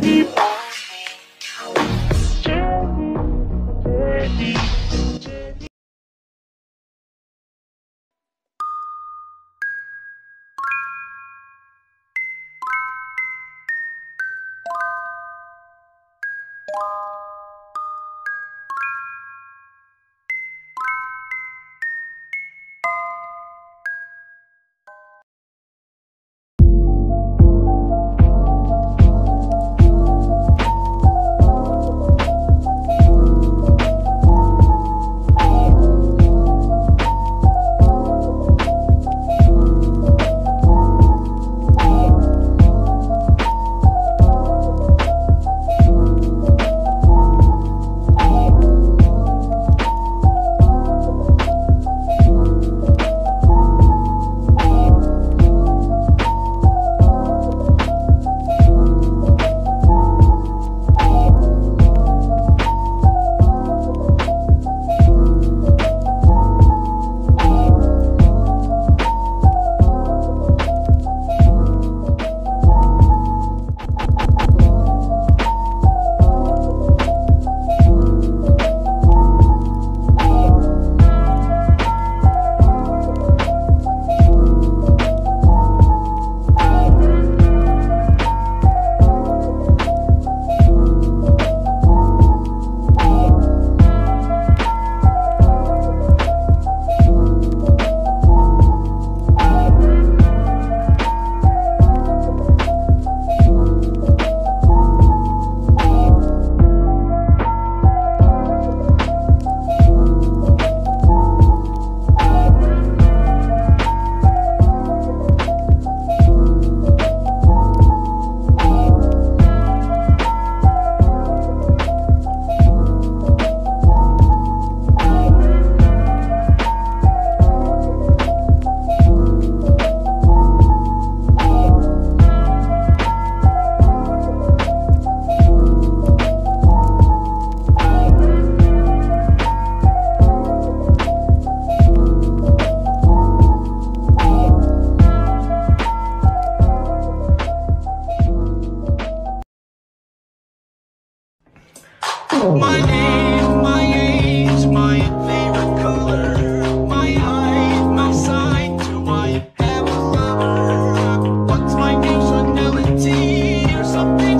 you My name, my age, my favorite color, my height, my side, do I have a lover? What's my nationality or something?